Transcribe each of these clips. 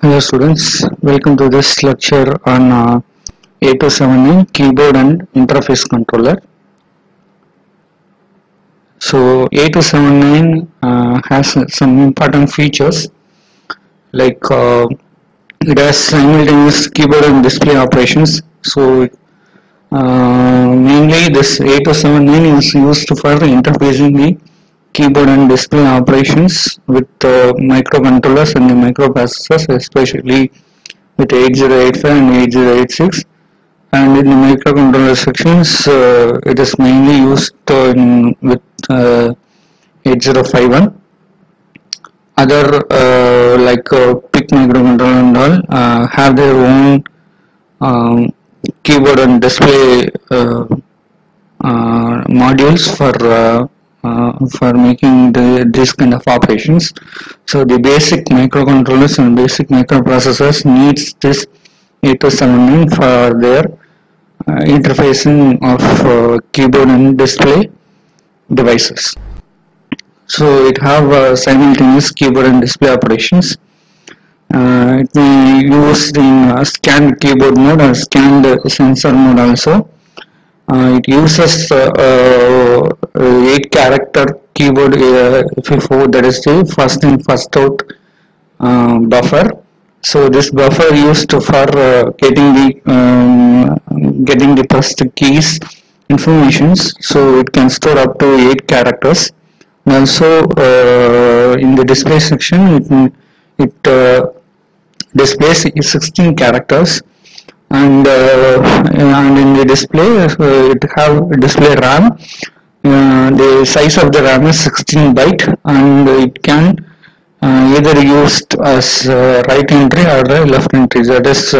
Hello students, welcome to this lecture on uh, 8279 keyboard and interface controller. So 8279 uh, has some important features like uh, it has simultaneous keyboard and display operations. So uh, mainly this 8279 is used for interfacing the keyboard and display operations with uh, microcontrollers and the microprocessors especially with 8085 and 8086 and in the microcontroller sections uh, it is mainly used uh, in, with uh, 8051 other uh, like uh, PIC microcontroller and all have their own um, keyboard and display modules for for making the, this kind of operations. So the basic microcontrollers and basic microprocessors needs this 8279 for their uh, interfacing of uh, keyboard and display devices. So it have uh, simultaneous keyboard and display operations. Uh, it be used in uh, scanned keyboard mode or scanned sensor mode also. Uh, it uses uh, uh, 8 character keyboard uh, FIFO that is the first in first out uh, buffer. So this buffer used for getting the um, getting the pressed keys informations. So it can store up to 8 characters. And also uh, in the display section it, it uh, displays 16 characters and uh, and in the display uh, it have display RAM. Uh, the size of the RAM is 16 byte and it can either used as right entry or uh, left entry. That is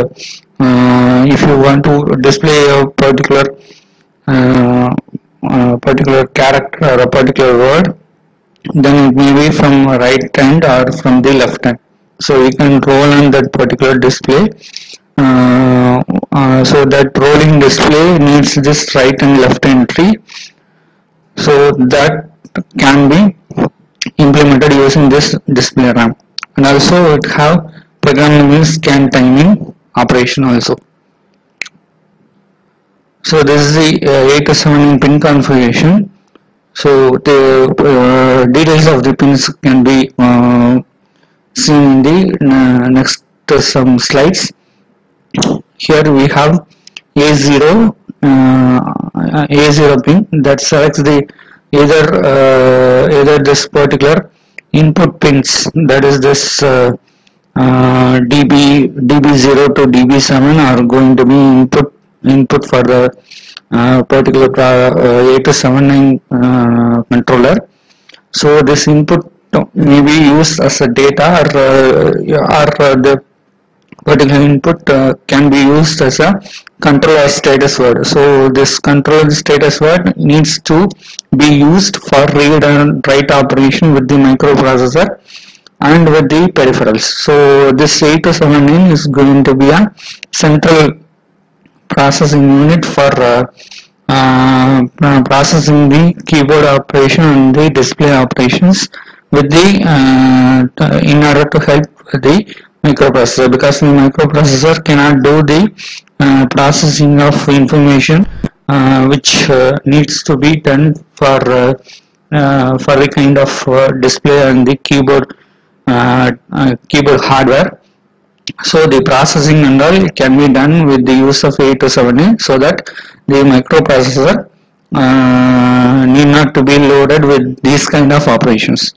if you want to display a particular uh, particular character or a particular word then it may be from right hand or from the left hand so you can roll on that particular display so that rolling display needs this right and left entry. So that can be implemented using this display RAM. And also it have programmable scan timing operation also. So this is the uh, 8 to 7 pin configuration. So the uh, details of the pins can be uh, seen in the uh, next uh, some slides here we have A0 uh, A0 pin that selects the either uh, either this particular input pins that is this uh, uh, DB DB0 to DB7 are going to be input input for the uh, particular uh, 8279 uh, controller. So this input may be used as a data or, or the particular input uh, can be used as a controller status word. So this controller status word needs to be used for read and write operation with the microprocessor and with the peripherals. So this 8279 is going to be a central processing unit for uh, uh, processing the keyboard operation and the display operations with the uh, in order to help the microprocessor because the microprocessor cannot do the uh, processing of information uh, which uh, needs to be done for uh, uh, for the kind of uh, display and the keyboard keyboard hardware. So the processing and all can be done with the use of 8279 so that the microprocessor need not to be loaded with these kind of operations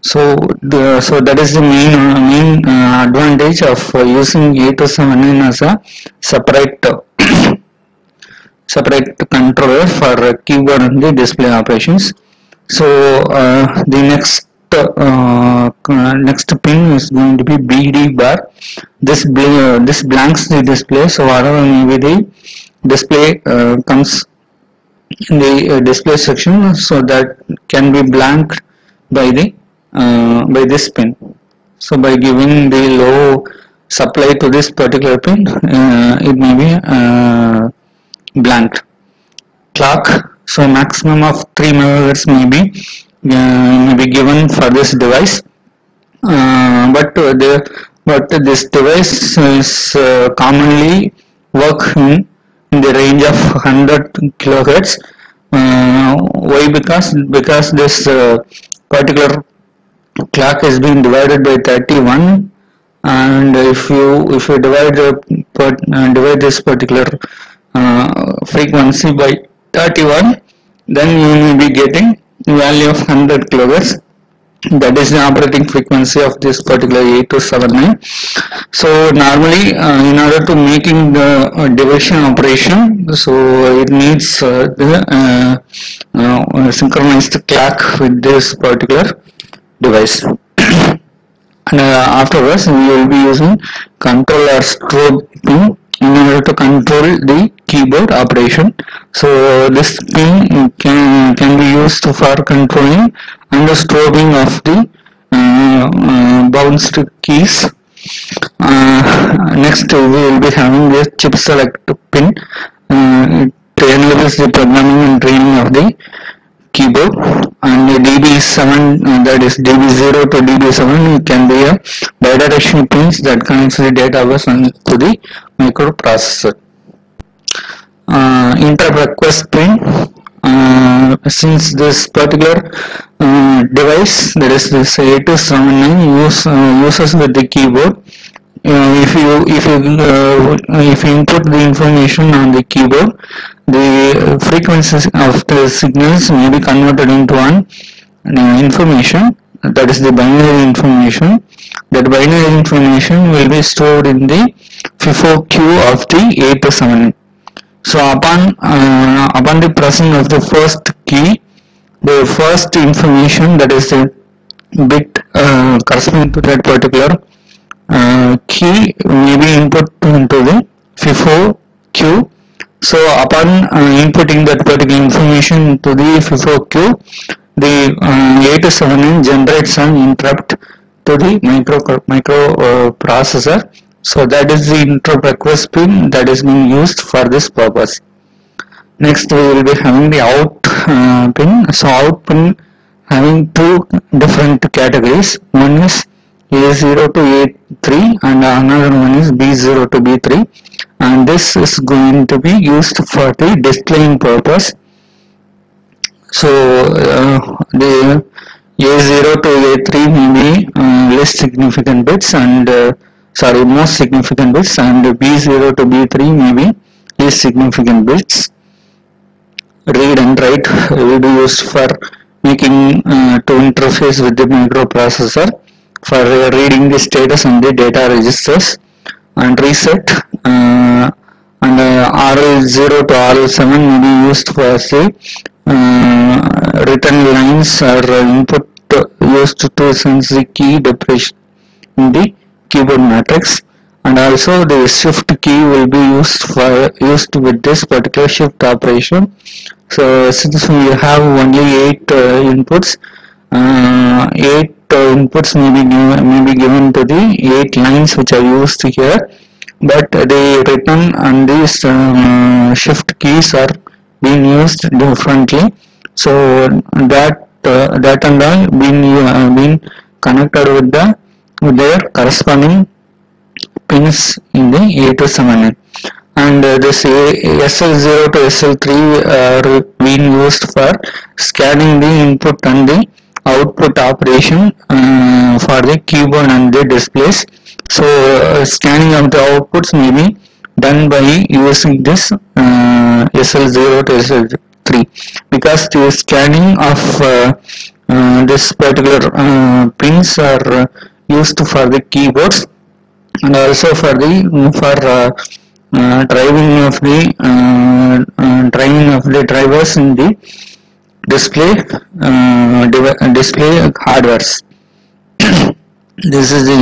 so the so that is the main uh, main uh, advantage of uh, using 8279 as a separate separate controller for keyboard and the display operations. So uh, the next uh, next pin is going to be BD bar. This bl this blanks the display. So whatever may be the display uh, comes in the display section so that can be blanked by the uh, by this pin. So by giving the low supply to this particular pin uh, it may be uh, clock so maximum of 3 megahertz may be uh, may be given for this device. Uh, but uh, the but this device is commonly work in, in the range of 100 kilohertz. Uh, why? Because because this uh, particular clock is being divided by 31 and if you if you divide the uh, divide this particular uh, frequency by 31 then you will be getting value of 100 kilohertz. That is the operating frequency of this particular 8279 so normally uh, in order to making the uh, division operation so it needs uh, the uh, uh, synchronized clock with this particular device. And uh, afterwards we will be using control or strobe pin in order to control the keyboard operation. So this pin can, can be used for controlling and the strobing of the uh, uh, bounced keys. Uh, next we will be having the chip select pin. Uh, to enable the programming and training of the keyboard and the DB7 uh, that is DB0 to DB7 can be a bidirectional pins that connects the data bus to the microprocessor. Uh, interrupt request pin uh, since this particular uh, device that is this 8279 use, uh, uses with the keyboard if you if you uh, if you input the information on the keyboard the frequencies of the signals may be converted into one uh, information that is the binary information. That binary information will be stored in the FIFO queue of the 8279 so upon uh, upon the pressing of the first key the first information that is the bit uh, corresponding to that particular uh, key may be input into the FIFO queue. So upon uh, inputting that particular information to the FIFO queue, the uh, 879 generates an interrupt to the micro micro uh, processor. So that is the interrupt request pin that is being used for this purpose. Next we will be having the out uh, pin. So out pin having two different categories. One is a0 to A3 and another one is B0 to B3 and this is going to be used for the displaying purpose. So uh, the A0 to A3 may be uh, less significant bits and uh, sorry most significant bits and B0 to B3 may be least significant bits. Read and write will be used for making uh, to interface with the microprocessor for reading the status on the data registers and reset uh, and uh, RL0 to RL7 may be used for say uh, return lines or input used to sense the key depression in the keyboard matrix. And also the shift key will be used for used with this particular shift operation. So since we have only 8 uh, inputs uh, 8 uh, inputs may be given may be given to the eight lines which are used here. But the return and these uh, shift keys are being used differently. So that uh, that and all being uh, being connected with the with their corresponding pins in the A to 7 and uh, this SL0 to SL3 are being used for scanning the input and the output operation uh, for the keyboard and the displays. So uh, scanning of the outputs may be done by using this uh, SL0 to SL3 because the scanning of uh, uh, this particular uh, pins are used for the keyboards and also for the for driving of the driving of the drivers in the display uh, display hardwares. This is the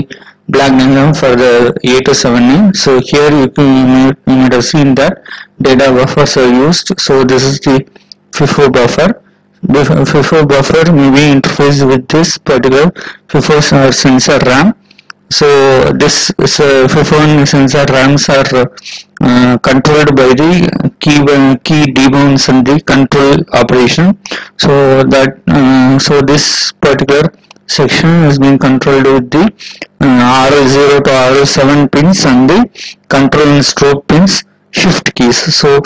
block diagram for the A to 7 so here you, can, you, might, have seen that data buffers are used. So this is the FIFO buffer. FIFO buffer may be interfaced with this particular FIFO sensor RAM so this uh, FIFO sensor RAMs are uh, controlled by the key key debounce and the control operation so that uh, so this particular section is being controlled with the uh, RL0 to R7 pins and the control and strobe pins shift keys. So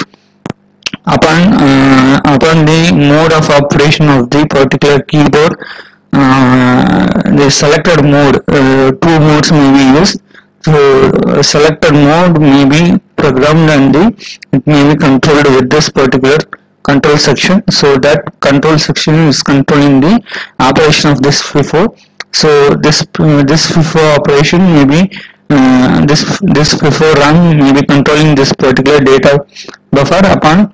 upon uh, upon the mode of operation of the particular keyboard uh, the selected mode uh, two modes may be used. So uh, selected mode may be programmed and the it may be controlled with this particular control section. So that control section is controlling the operation of this FIFO so this uh, this FIFO operation may be uh, this this FIFO RAM may be controlling this particular data buffer upon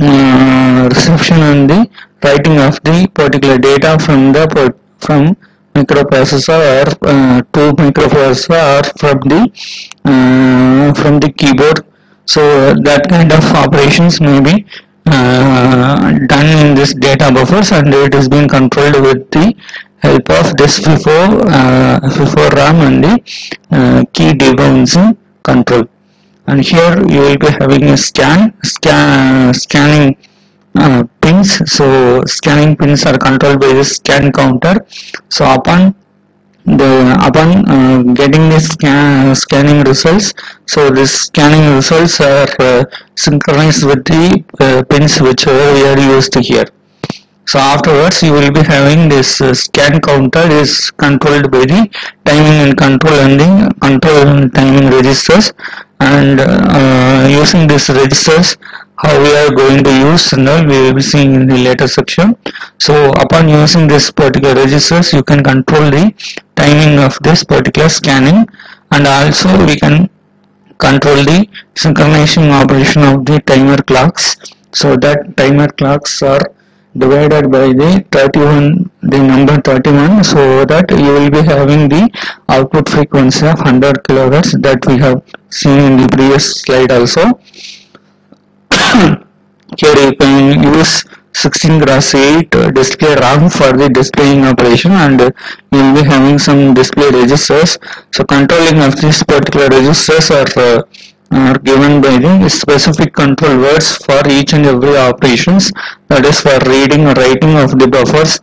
uh, reception and the writing of the particular data from the from microprocessor or uh, to microprocessor or from the uh, from the keyboard. So that kind of operations may be uh, done in this data buffers and it is being controlled with the help of this FIFO, uh, FIFO RAM and the uh, key debouncing control and here you will be having a scan scan scanning uh, pins. So scanning pins are controlled by this scan counter. So upon the upon uh, getting the scan, scanning results so this scanning results are uh, synchronized with the uh, pins which we are used here. So afterwards you will be having this uh, scan counter is controlled by the timing and control and the control and timing registers and uh, using these registers how we are going to use all we will be seeing in the later section. So upon using this particular registers you can control the timing of this particular scanning. And also we can control the synchronization operation of the timer clocks. So that timer clocks are divided by the 31 the number 31 so that you will be having the output frequency of 100 kilohertz that we have seen in the previous slide also. Here you can use 16 cross 8 uh, display RAM for the displaying operation and you will be having some display registers. So controlling of these particular registers are uh, are given by the specific control words for each and every operations. That is for reading or writing of the buffers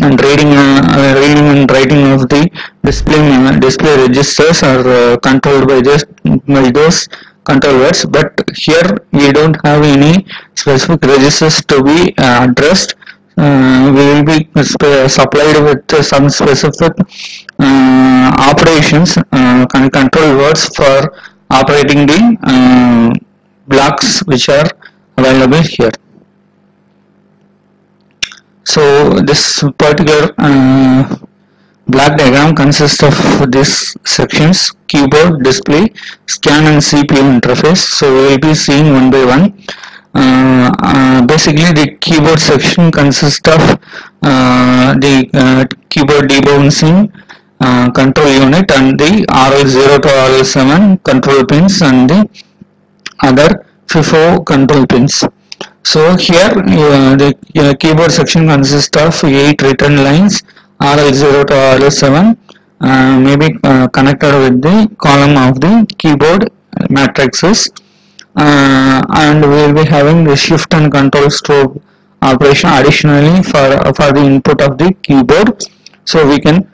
and reading uh, reading and writing of the display uh, display registers are uh, controlled by just by those control words. But here we don't have any specific registers to be uh, addressed. Uh, we will be supplied with uh, some specific uh, operations uh, control words for operating the uh, blocks which are available here. So this particular uh, block diagram consists of these sections keyboard display scan and cpu interface. So we will be seeing one by one. Uh, uh, basically the keyboard section consists of uh, the uh, keyboard debouncing uh, control unit and the RL0 to RL7 control pins and the other FIFO control pins. So here uh, the uh, keyboard section consists of 8 return lines RL0 to RL7 uh, may be uh, connected with the column of the keyboard matrices uh, and we will be having the shift and control strobe operation additionally for, for the input of the keyboard. So we can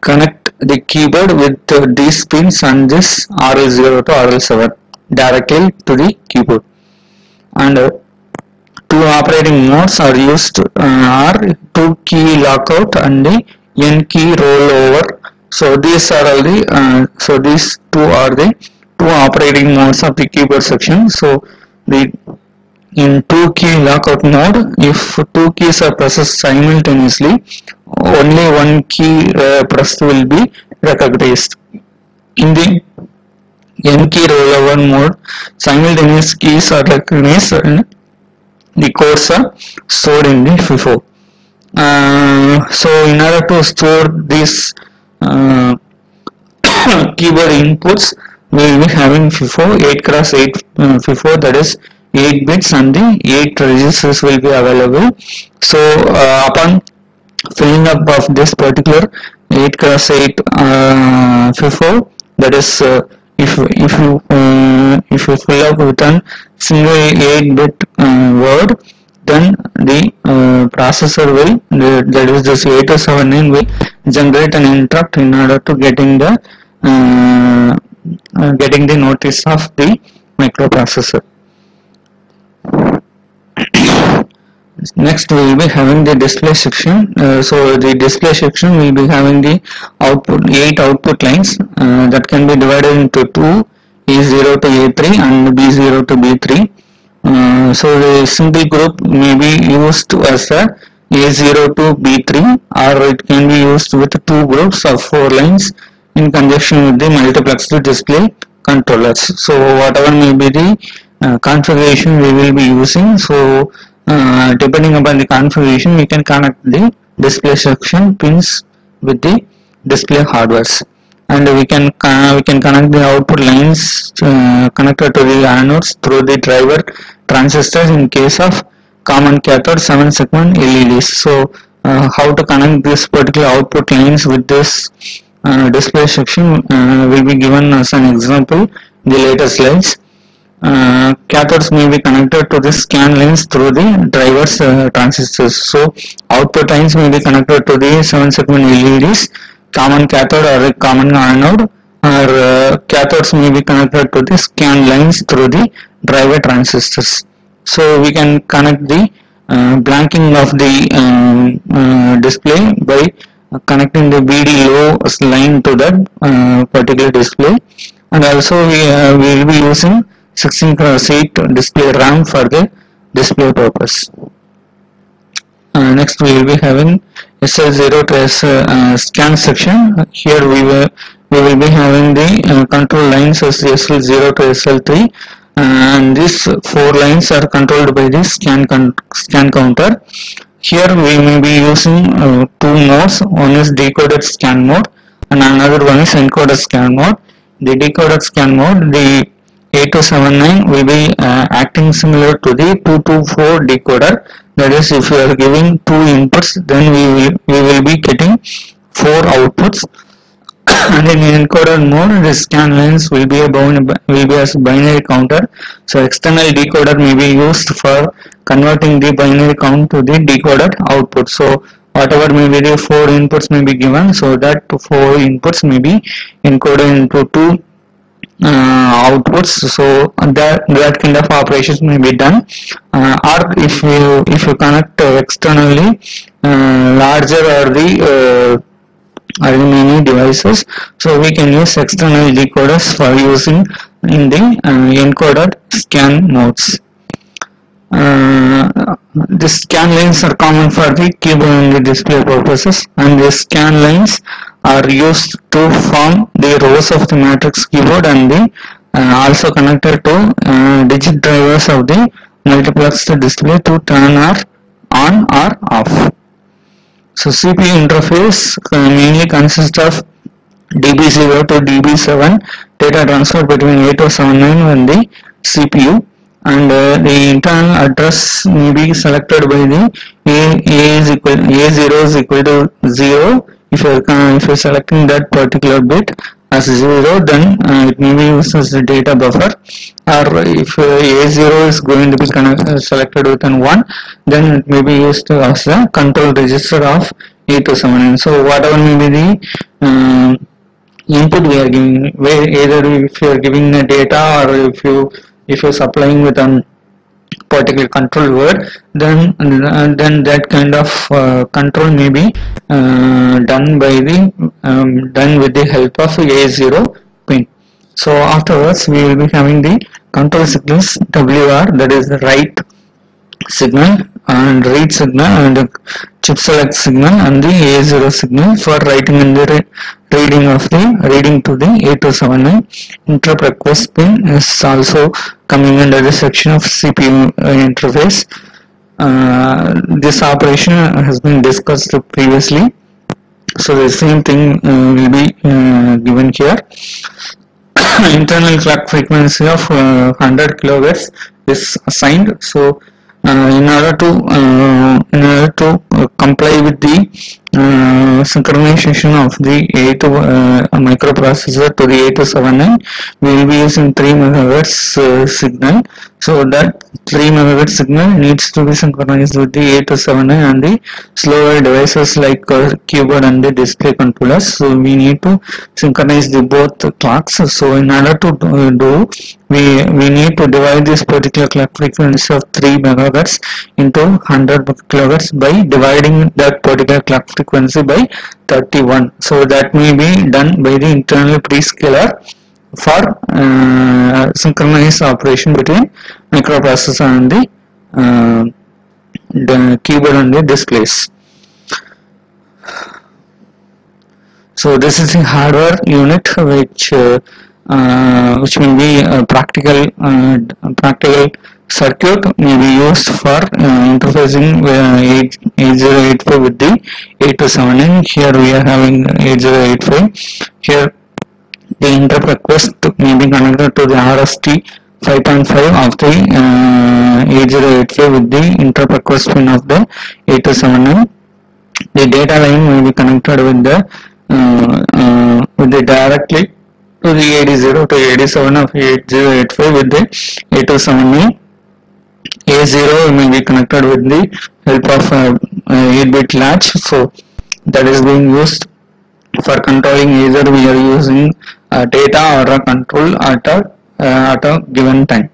connect the keyboard with these pins and this RL0 to RL7 directly to the keyboard. And uh, two operating modes are used uh, are two key lockout and the n key rollover. So these are all the uh, so these two are the two operating modes of the keyboard section. So the in two key lockout mode if two keys are pressed simultaneously only one key uh, pressed will be recognized. In the n key rollover mode simultaneous keys are recognized and the codes are stored in the FIFO. Uh, so in order to store these uh, keyboard inputs we will be having FIFO 8 cross 8 uh, FIFO that is 8 bits and the 8 registers will be available. So uh, upon filling up of this particular 8 cross 8 uh, FIFO that is uh, if if you uh, if you fill up with an single 8 bit uh, word then the uh, processor will that is, the, that is this 8279 will generate an interrupt in order to getting the uh, getting the notice of the microprocessor next we will be having the display section. Uh, so the display section will be having the output eight output lines uh, that can be divided into two a0 to a3 and b0 to b3 uh, so the simple group may be used as a a0 to b3 or it can be used with two groups of four lines in conjunction with the multiplexed display controllers. So whatever may be the uh, configuration we will be using. So uh, depending upon the configuration we can connect the display section pins with the display hardwares. And we can uh, we can connect the output lines uh, connected to the anodes through the driver transistors in case of common cathode 7 segment LEDs so uh, how to connect this particular output lines with this uh, display section uh, will be given as an example in the later slides uh, cathodes may be connected to the scan lines through the drivers uh, transistors. So output lines may be connected to the 7 segment LEDs common cathode or common anode or uh, cathodes may be connected to the scan lines through the driver transistors. So we can connect the uh, blanking of the um, uh, display by connecting the BD low line to that uh, particular display. And also we, we will be using 16 cross 8 display RAM for the display purpose. Uh, next we will be having SL0 to S uh, scan section. Here we will we will be having the uh, control lines as SL0 to SL3 and these four lines are controlled by the scan scan counter. Here we may be using uh, two modes. One is decoded scan mode and another one is encoded scan mode. The decoded scan mode the 8279 will be uh, acting similar to the 224 decoder. That is if you are giving two inputs then we will, we will be getting four outputs. And in encoder mode the scan lines will be a will be as binary counter. So external decoder may be used for converting the binary count to the decoded output. So whatever may be the four inputs may be given. So that four inputs may be encoded into two uh, outputs so that that kind of operations may be done. Uh, or if you if you connect uh, externally larger or the or many devices so we can use external decoders for using in the encoded scan modes uh, the scan lines are common for the keyboard and the display purposes and the scan lines are used to form the rows of the matrix keyboard and the uh, also connected to uh, digit drivers of the multiplexed display to turn or on or off. So CPU interface uh, mainly consists of DB0 to DB7 data transfer between 8279 and the CPU and uh, the internal address may be selected by the A, A is equal A0 is equal to 0 if you're uh, if you're selecting that particular bit as 0 then uh, it may be used as the data buffer. Or if uh, A0 is going to be uh, selected with an 1 then it may be used as a control register of 8279 so whatever may be the um, input we are giving where either if you are giving the data or if you if you're supplying with a particular control word then uh, then that kind of uh, control may be uh, done by the um, done with the help of A0 pin. So afterwards we will be having the control signals WR that is the write signal and read signal and chip select signal and the A0 signal for writing in the re reading of the reading to the 8279 interrupt request pin is also coming under the section of CPU uh, interface. Uh, this operation has been discussed previously. So the same thing uh, will be uh, given here. Internal clock frequency of 100 uh, kilohertz is assigned. So in order to uh, in order to uh, comply with the uh, synchronization of the A2 uh, microprocessor to the 8279 we will be using 3 megahertz uh, signal. So that 3 megahertz signal needs to be synchronized with the 8279 and the slower devices like uh, keyboard and the display controllers. So we need to synchronize the both clocks. So in order to do, do we we need to divide this particular clock frequency of 3 megahertz into 100 kilohertz by dividing that particular clock frequency by 31 so that may be done by the internal prescaler for uh, operation between microprocessor and the, uh, the keyboard and the displays. So this is a hardware unit which uh, uh, which may be a practical uh, practical circuit may be used for uh, interfacing uh, 8085 with the 8279 here we are having 8085 here the interrupt request may be connected to the RST 5.5 of the uh, 8085 with the interrupt request pin of the 8279 the data line may be connected with the uh, uh, with the directly to the 80 to 87 of 8085 with the 8279 A0 may be connected with the help of uh, 8-bit latch. So that is being used for controlling either we are using uh, data or a control at a, uh, at a given time.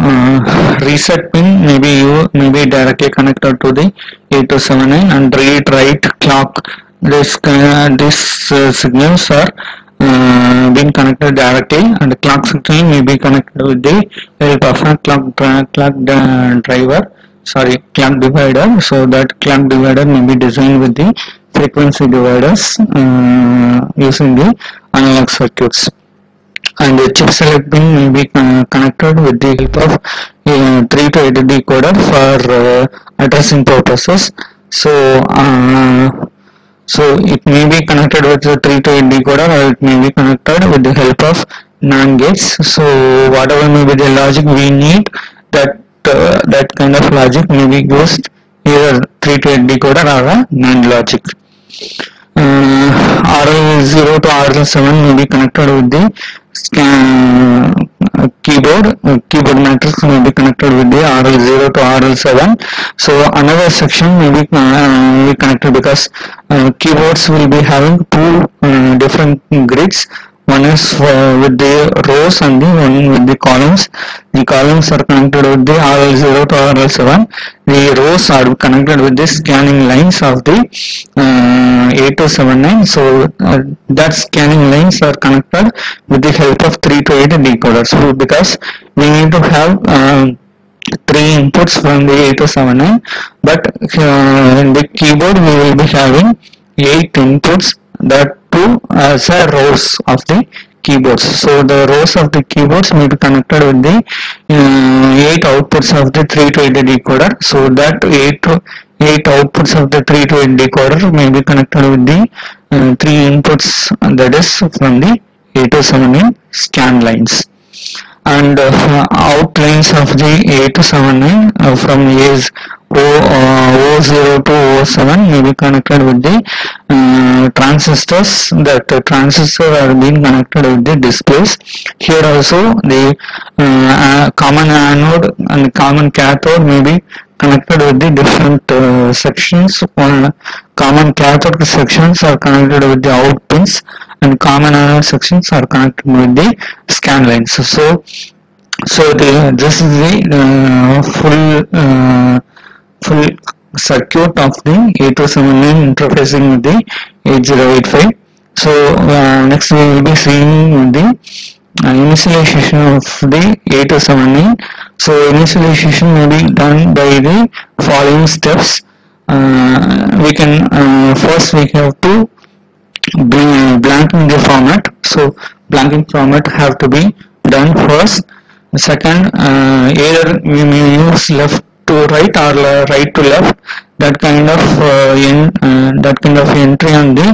Uh, reset pin may be you may be directly connected to the 8279 and read write clock. This uh, this uh, signals are uh, being connected directly and the clock signal may be connected with the help of a clock clock uh, driver sorry clock divider. So that clock divider may be designed with the frequency dividers uh, using the analog circuits. And the chip select pin may be uh, connected with the help of uh, 3 to 8 decoder for uh, addressing purposes. So so it may be connected with the 3 to 8 decoder or it may be connected with the help of NAND gates. So whatever may be the logic we need that uh, that kind of logic may be used. Either 3 to 8 decoder or a NAND logic. Uh, RL0 to RL7 may be connected with the scan, keyboard uh, keyboard matrix may be connected with the RL0 to RL7 so another section may be, uh, connected because uh, keyboards will be having two uh, different grids one is uh, with the rows and the one with the columns. The columns are connected with the RL0 to RL7 the rows are connected with the scanning lines of the uh, 8279 so uh, that scanning lines are connected with the help of 3 to 8 decoders. So because we need to have um, three inputs from the 8279 but uh, in the keyboard we will be having eight inputs that two as a rows of the keyboards. So the rows of the keyboards may be connected with the uh, eight outputs of the 3 to 8 decoder. So that eight to eight outputs of the 3 to 8 decoder may be connected with the uh, three inputs that is from the 8279 scan lines and uh, outlines of the 8279 uh, from O, uh, O0 to O7 may be connected with the uh, transistors. That uh, transistors are being connected with the displays. Here also the uh, common anode and common cathode may be connected with the different uh, sections. One common cathode sections are connected with the out pins and common anode sections are connected with the scan lines. So so the, this is the uh, full uh, full circuit of the 8279 interfacing with the 8085 so uh, next we will be seeing the uh, initialization of the 8279 so initialization may be done by the following steps. Uh, we can uh, first we have to bl- blanking the format. So blanking format have to be done first. Second uh, either we may use left to right or right to left. That kind of uh, in, uh, that kind of entry on the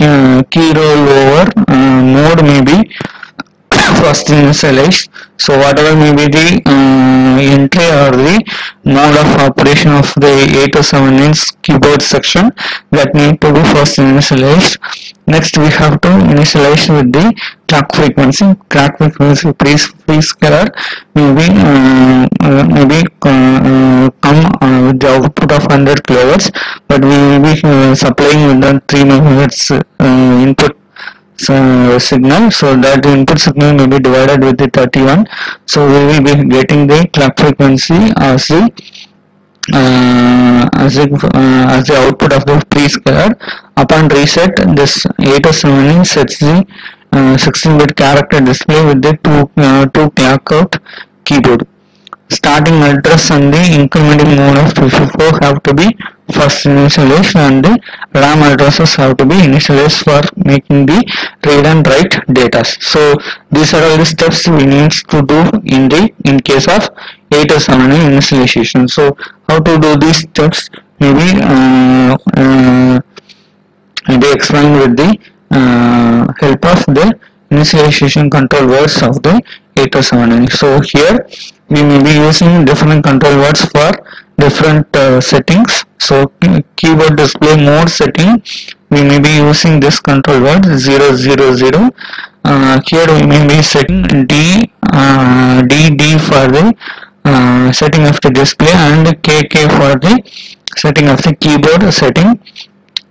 uh, key roll over uh, mode may be first initialized so whatever may be the uh, entry or the mode of operation of the eight or seven inch keyboard section that need to be first initialized next we have to initialize with the clock frequency. Clock frequency please prescaler maybe uh, uh, maybe uh, come uh, with the output of 100 kilohertz but we will be uh, supplying with the 3 megahertz uh, input uh, signal. So that input signal may be divided with the 31 so we will be getting the clock frequency as the uh, as, the, uh, as the output of the prescaler upon reset this 807 sets the 16-bit character display with the two uh, two clock out keyboard. Starting address and the incrementing mode of 254 have to be first initialized and the RAM addresses have to be initialized for making the read and write data. So these are all the steps we need to do in the in case of 807 initialization. So how to do these steps maybe uh, uh, maybe explain with the uh, help of the initialization control words of the 807 so here we may be using different control words for different uh, settings. So keyboard display mode setting we may be using this control word 000 uh, here we may be setting D uh, DD for the uh, setting of the display and KK for the setting of the keyboard setting.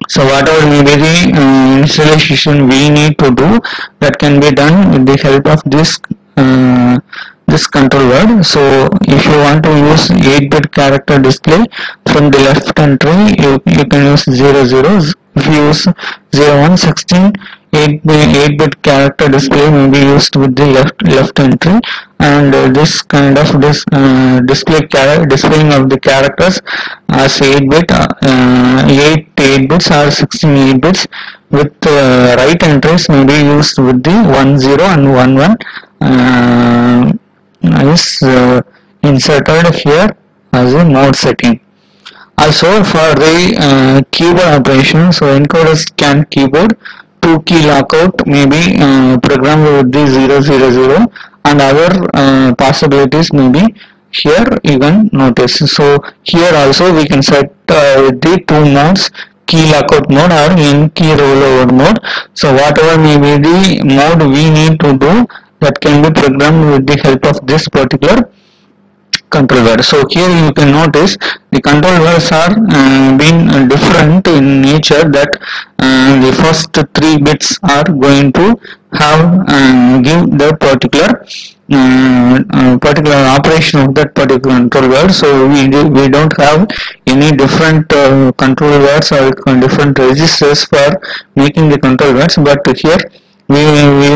So whatever may be the uh, initialization we need to do that can be done with the help of this uh, this control word. So if you want to use 8-bit character display from the left entry you, you can use 00 if you use 01 16 8-bit character display may be used with the left left entry and uh, this kind of this uh, display displaying of the characters as 8-bit uh, 8 8 bits or 16 8 bits with uh, right entries may be used with the 1 0 and 1 1 uh, is uh, inserted here as a mode setting. Also for the uh, keyboard operation so encoder scan keyboard two key lockout may be uh, programmed with the 000 and other uh, possibilities may be here you can notice so here also we can set uh, the two modes key lockout mode or n key rollover mode. So whatever may be the mode we need to do that can be programmed with the help of this particular controller. So here you can notice the controllers are uh, being uh, different in nature that uh, the first three bits are going to have uh, give the particular uh, uh, particular operation of that particular controller. So we do, we don't have any different control words or different registers for making the control words but here we, we,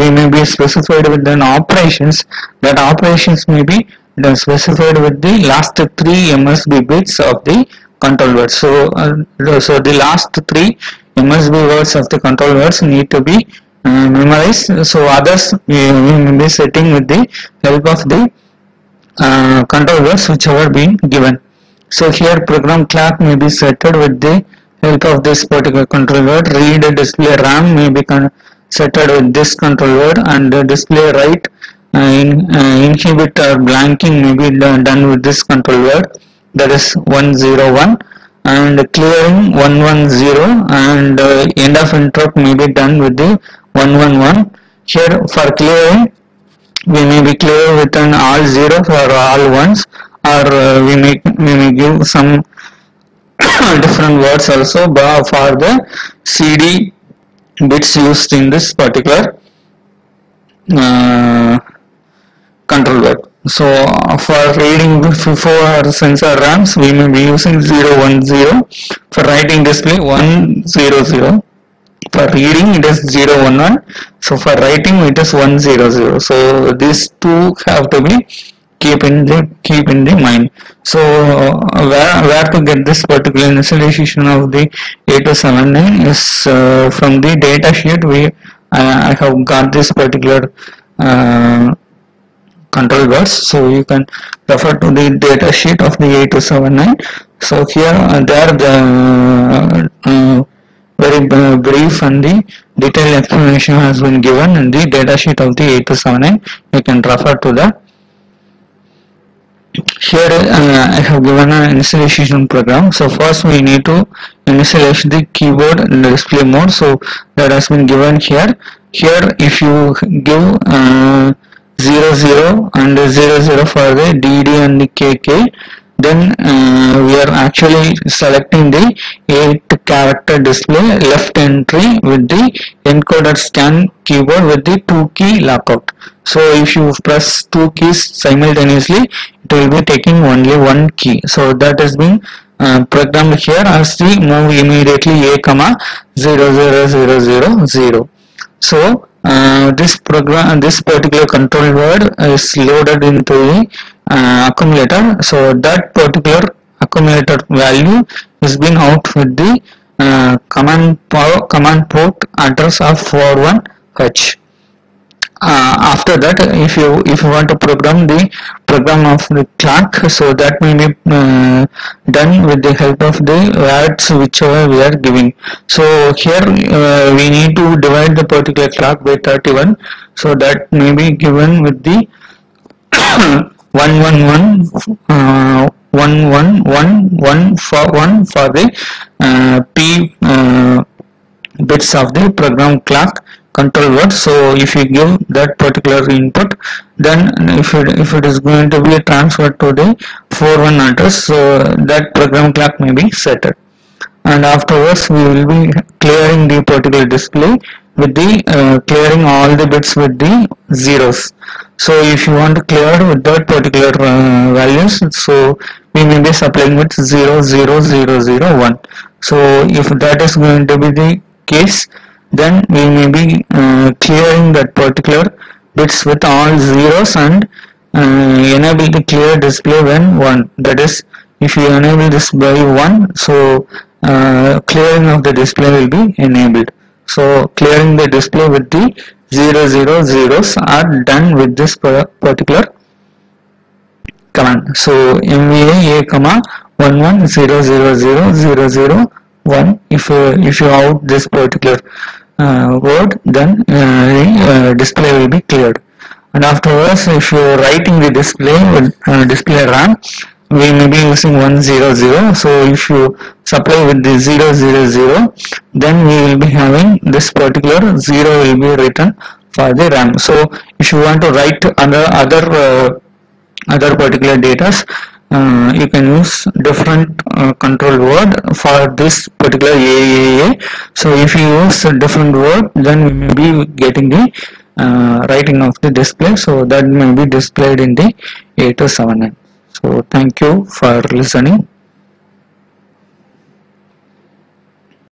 we, may be specified with an operations that operations may be specified with the last three MSB bits of the control words. So, uh, so the last three MSB words of the control words need to be uh, memorized. So others we, may be setting with the help of the uh, control words which have been given. So here program clock may be setted with the help of this particular control word. Read display RAM may be setted with this control word and display write uh, in, uh, inhibit or blanking may be done with this control word. That is 101 and clearing 110 and uh, end of interrupt may be done with the 111 here for clearing we may be clear with an all zero for all ones or uh, we may we may give some different words also for the CD bits used in this particular uh, control word. So for reading for or sensor RAMs we may be using 010 for writing display 100 for reading it is 011 so for writing it is 100 so these two have to be keep in the keep in the mind. So uh, where, where to get this particular initialization of the 8279 is uh, from the data sheet we I, I have got this particular uh, control words so you can refer to the data sheet of the 8279 so here uh, there the uh, very uh, brief and the detailed explanation has been given in the data sheet of the 8279 you can refer to that here uh, I have given an initialization program. So first we need to initialize the keyboard in the display mode. So that has been given here. Here if you give uh, 0 0 and 0 0 for the DD and the KK then uh, we are actually selecting the 8 character display left entry with the encoder scan keyboard with the 2 key lockout so if you press two keys simultaneously it will be taking only one key. So that is being uh, programmed here as the move immediately a comma 0 0 0 0 0 so uh, this program this particular control word is loaded into the uh, accumulator. So that particular accumulator value is being out with the uh, command power, command port address of 41h uh, after that if you if you want to program the program of the clock so that may be uh, done with the help of the words whichever we are giving. So here uh, we need to divide the particular clock by 31 so that may be given with the 111 uh, 111 for 1 for the uh, p uh, bits of the program clock control word so if you give that particular input then if it, if it is going to be transferred to the 41 address so that program clock may be set and afterwards we will be clearing the particular display with the uh, clearing all the bits with the zeros so if you want to clear with that particular uh, values so we may be supplying with 0 0 0 0 1 so if that is going to be the case then we may be uh, clearing that particular bits with all zeros and uh, enable the clear display when 1 that is if you enable this by 1 so uh, clearing of the display will be enabled. So clearing the display with the 0 0 zeros are done with this particular command. So MVI a comma 1 1 0 0 0 0 0 1 if uh, if you out this particular uh, word then uh, uh, display will be cleared. And afterwards if you are writing the display uh, display RAM we may be using 100 so if you supply with the 000 then we will be having this particular 0 will be written for the RAM. So if you want to write other other uh, other particular datas uh, you can use different uh, control word for this particular AAA so if you use a different word then we may be getting the uh, writing of the display. So that may be displayed in the 8279 so thank you for listening